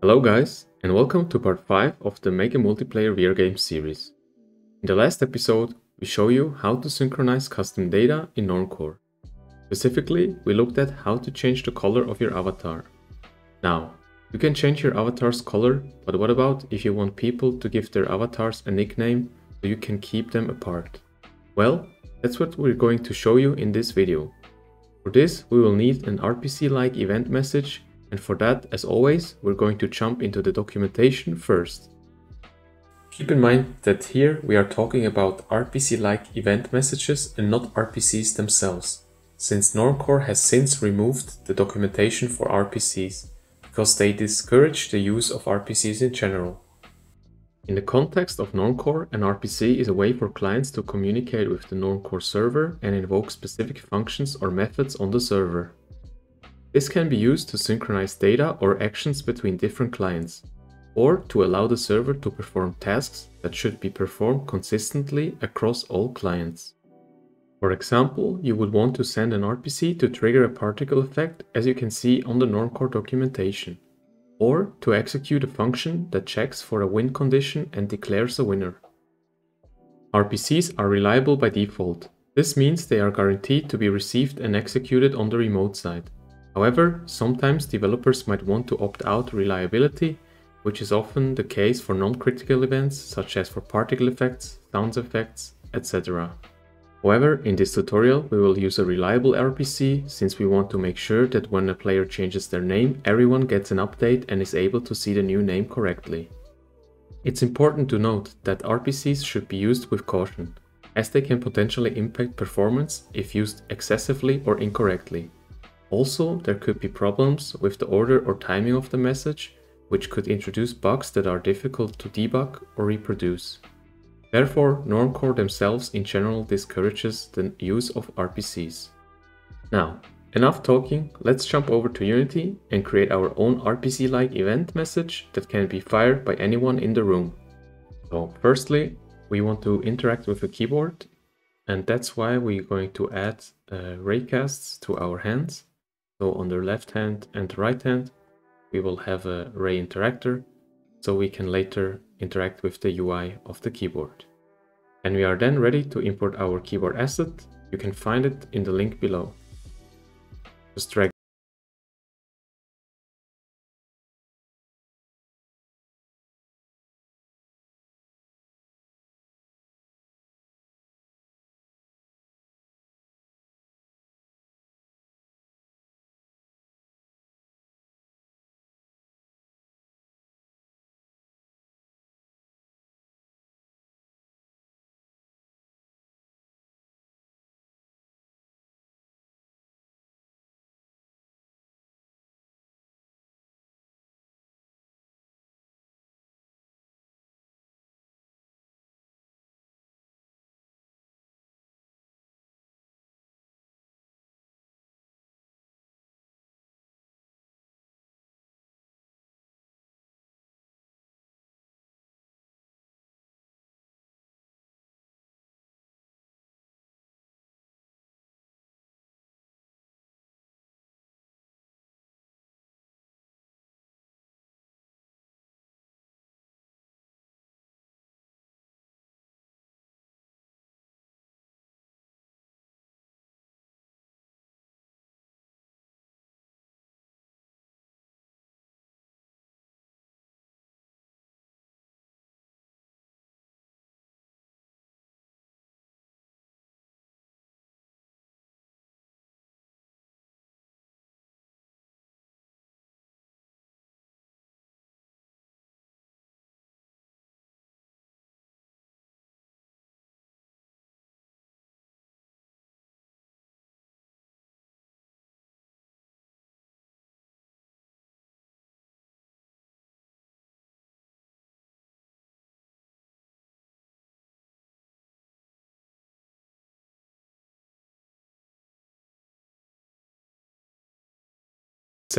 Hello guys, and welcome to part 5 of the Make a Multiplayer VR Game series. In the last episode, we show you how to synchronize custom data in Normcore. Specifically, we looked at how to change the color of your avatar. Now, you can change your avatar's color, but what about if you want people to give their avatars a nickname so you can keep them apart? Well, that's what we're going to show you in this video. For this, we will need an RPC-like event message and for that, as always, we're going to jump into the documentation first. Keep in mind that here we are talking about RPC-like event messages and not RPCs themselves, since Normcore has since removed the documentation for RPCs, because they discourage the use of RPCs in general. In the context of Normcore, an RPC is a way for clients to communicate with the Normcore server and invoke specific functions or methods on the server. This can be used to synchronize data or actions between different clients, or to allow the server to perform tasks that should be performed consistently across all clients. For example, you would want to send an RPC to trigger a particle effect as you can see on the Normcore documentation, or to execute a function that checks for a win condition and declares a winner. RPCs are reliable by default. This means they are guaranteed to be received and executed on the remote side. However, sometimes developers might want to opt out reliability, which is often the case for non-critical events such as for particle effects, sound effects, etc. However, in this tutorial we will use a reliable RPC since we want to make sure that when a player changes their name, everyone gets an update and is able to see the new name correctly. It's important to note that RPCs should be used with caution, as they can potentially impact performance if used excessively or incorrectly. Also, there could be problems with the order or timing of the message, which could introduce bugs that are difficult to debug or reproduce. Therefore, Normcore themselves in general discourages the use of RPCs. Now, enough talking, let's jump over to Unity and create our own RPC-like event message that can be fired by anyone in the room. So firstly, we want to interact with a keyboard and that's why we're going to add uh, raycasts to our hands. So on the left hand and the right hand, we will have a Ray interactor, so we can later interact with the UI of the keyboard. And we are then ready to import our keyboard asset. You can find it in the link below. Just drag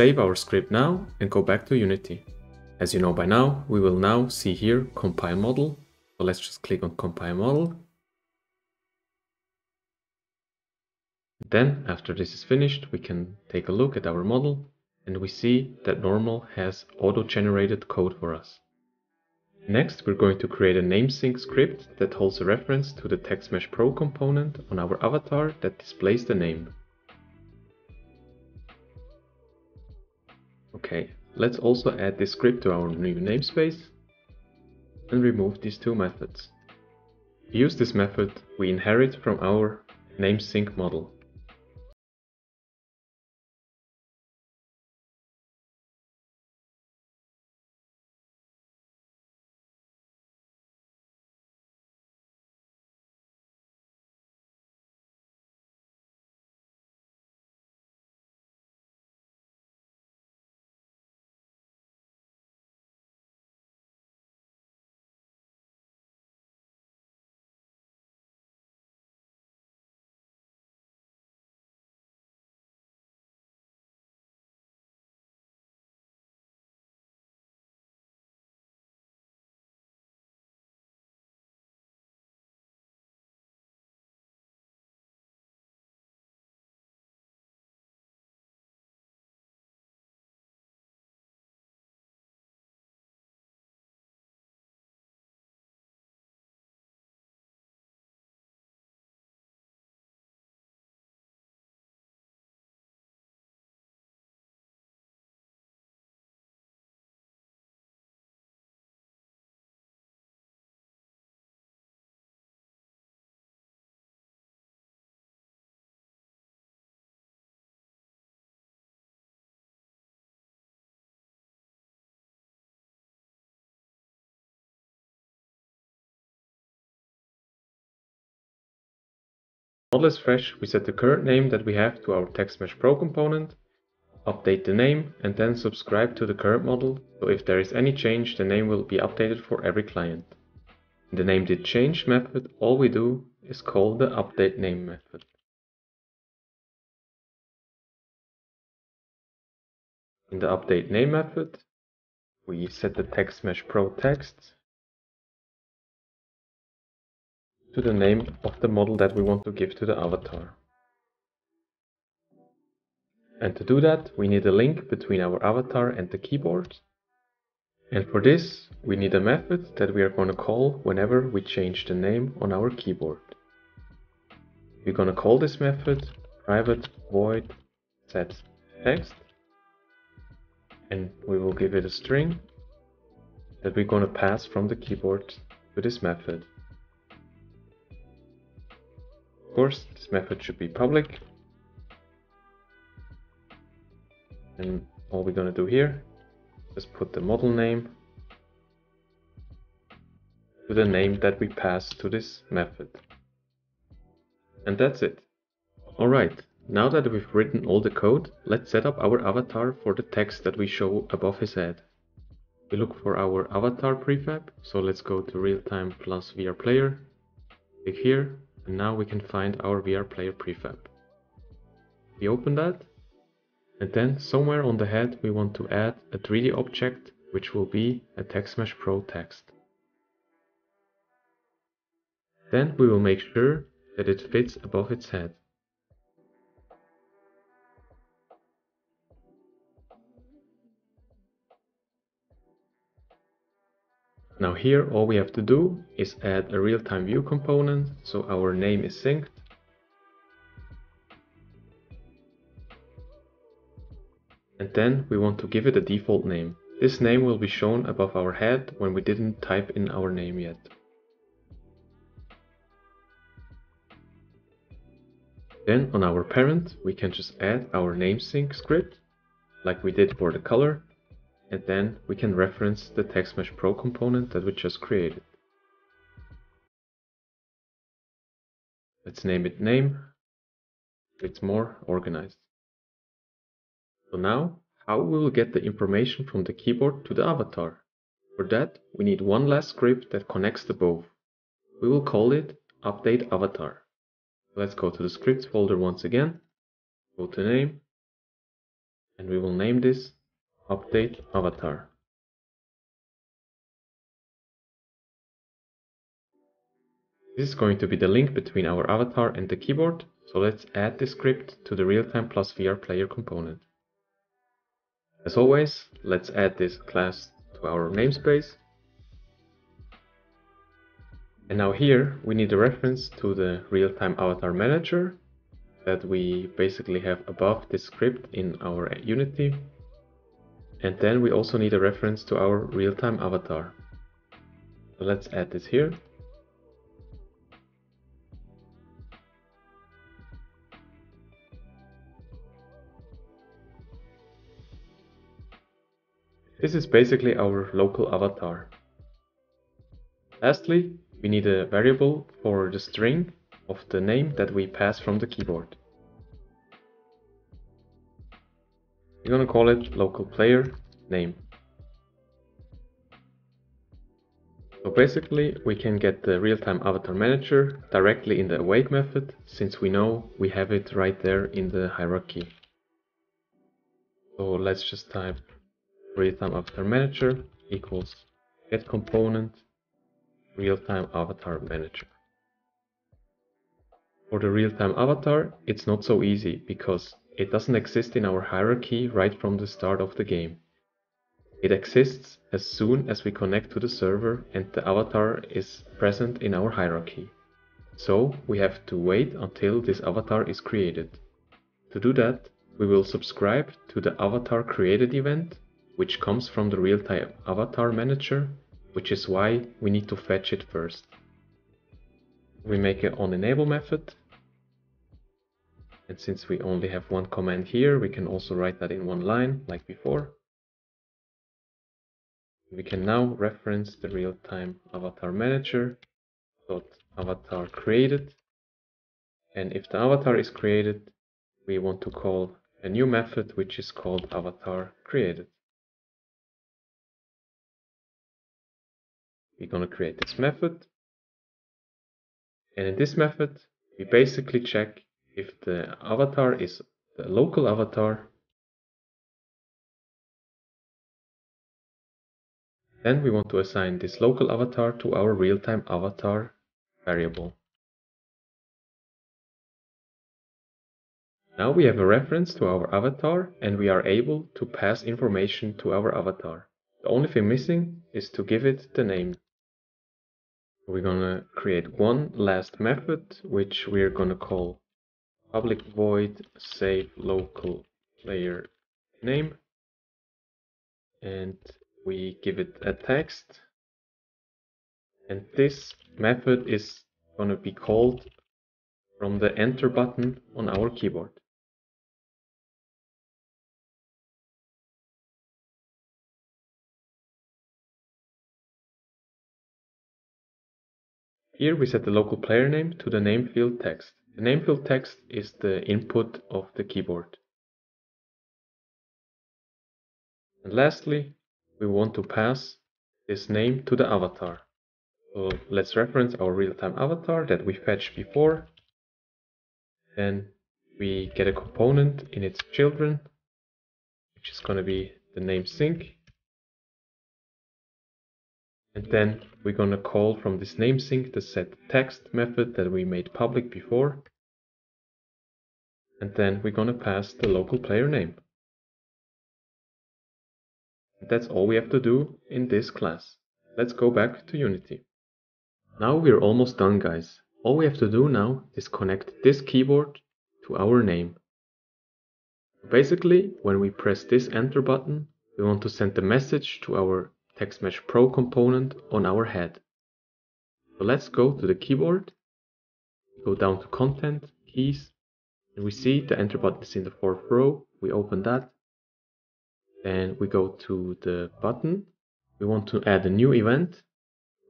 Save our script now and go back to Unity. As you know by now, we will now see here compile model. So let's just click on compile model. Then after this is finished, we can take a look at our model and we see that Normcore has auto-generated code for us. Next, we're going to create a namesync script that holds a reference to the TextMesh Pro component on our avatar that displays the name. Okay, let's also add this script to our new namespace and remove these two methods. Use this method, we inherit from our namesync model. Model is fresh, we set the current name that we have to our TextMesh Pro component, update the name, and then subscribe to the current model, so if there is any change, the name will be updated for every client. In the name did change method, all we do is call the update name method. In the update name method, we set the TextMesh Pro text to the name of the model that we want to give to the avatar. And to do that, we need a link between our avatar and the keyboard. And for this, we need a method that we are going to call whenever we change the name on our keyboard. We're going to call this method private void set text and we will give it a string that we're going to pass from the keyboard to this method. Of course, this method should be public. And all we're going to do here is put the model name to the name that we pass to this method. And that's it. Alright, now that we've written all the code, let's set up our avatar for the text that we show above his head. We look for our avatar prefab, so let's go to realtime plus VR player, click here, and now we can find our VR player prefab. We open that and then somewhere on the head we want to add a 3D object which will be a TextMesh Pro text. Then we will make sure that it fits above its head. Now here all we have to do is add a real-time view component so our name is synced. And then we want to give it a default name. This name will be shown above our head when we didn't type in our name yet. Then on our parent we can just add our namesync script like we did for the color and then we can reference the TextMesh Pro component that we just created. Let's name it name. It's more organized. So now, how we will get the information from the keyboard to the avatar? For that, we need one last script that connects the both. We will call it update avatar. Let's go to the scripts folder once again, go to name, and we will name this Update avatar. This is going to be the link between our avatar and the keyboard, so let's add the script to the Realtime Plus VR player component. As always, let's add this class to our namespace. And now here we need a reference to the real-time avatar manager that we basically have above this script in our Unity. And then we also need a reference to our real-time avatar. Let's add this here. This is basically our local avatar. Lastly, we need a variable for the string of the name that we pass from the keyboard. We're gonna call it local player name. So basically we can get the real-time avatar manager directly in the awake method since we know we have it right there in the hierarchy. So let's just type real-time avatar manager equals get component real-time avatar manager. For the real-time avatar, it's not so easy because it doesn't exist in our hierarchy right from the start of the game. It exists as soon as we connect to the server and the avatar is present in our hierarchy. So we have to wait until this avatar is created. To do that, we will subscribe to the avatar created event, which comes from the real-time avatar manager which is why we need to fetch it first. We make an onEnable method. And since we only have one command here, we can also write that in one line, like before. We can now reference the real-time avatar manager dot avatar created. And if the avatar is created, we want to call a new method which is called avatar created. we're going to create this method. And in this method, we basically check if the avatar is the local avatar. Then we want to assign this local avatar to our real-time avatar variable. Now we have a reference to our avatar and we are able to pass information to our avatar. The only thing missing is to give it the name we're gonna create one last method which we're gonna call public void save local player name. And we give it a text. And this method is gonna be called from the enter button on our keyboard. Here we set the local player name to the name field text. The name field text is the input of the keyboard. And lastly, we want to pass this name to the avatar. So let's reference our real-time avatar that we fetched before. Then we get a component in its children, which is going to be the name sync. And then we're gonna call from this namesync the set text method that we made public before. And then we're gonna pass the local player name. That's all we have to do in this class. Let's go back to Unity. Now we're almost done guys. All we have to do now is connect this keyboard to our name. Basically, when we press this enter button, we want to send the message to our TextMesh Pro component on our head. So let's go to the keyboard, go down to Content, Keys, and we see the Enter button is in the fourth row. We open that, and we go to the button. We want to add a new event.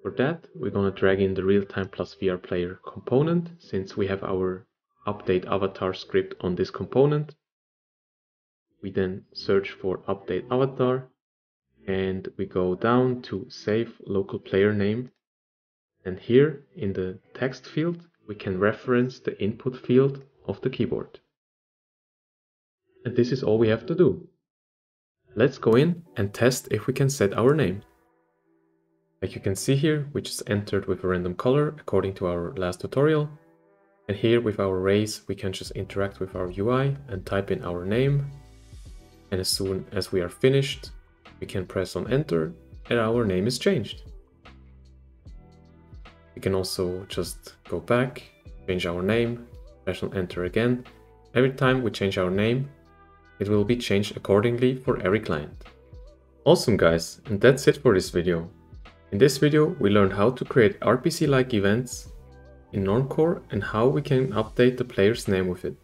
For that, we're going to drag in the real-time plus VR player component, since we have our update avatar script on this component. We then search for update avatar and we go down to save local player name and here in the text field we can reference the input field of the keyboard. And this is all we have to do. Let's go in and test if we can set our name. Like you can see here, we just entered with a random color according to our last tutorial. And here with our race, we can just interact with our UI and type in our name and as soon as we are finished, we can press on enter and our name is changed. We can also just go back, change our name, press on enter again. Every time we change our name, it will be changed accordingly for every client. Awesome guys, and that's it for this video. In this video, we learned how to create RPC-like events in Normcore and how we can update the player's name with it.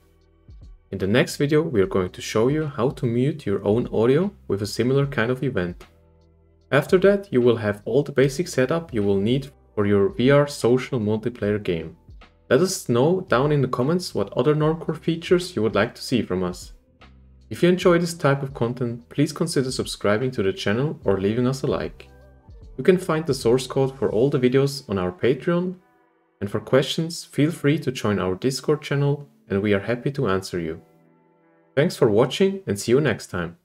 In the next video, we are going to show you how to mute your own audio with a similar kind of event. After that, you will have all the basic setup you will need for your VR social multiplayer game. Let us know down in the comments what other Normcore features you would like to see from us. If you enjoy this type of content, please consider subscribing to the channel or leaving us a like. You can find the source code for all the videos on our Patreon, and for questions, feel free to join our Discord channel and we are happy to answer you. Thanks for watching and see you next time.